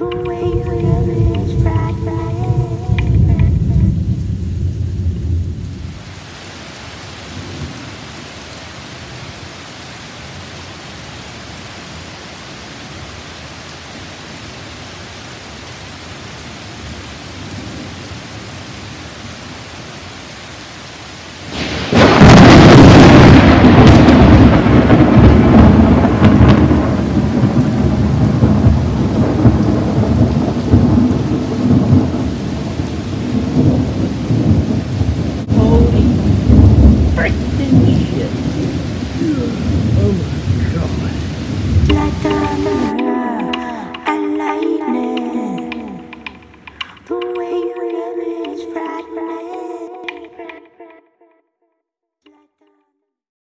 away. na na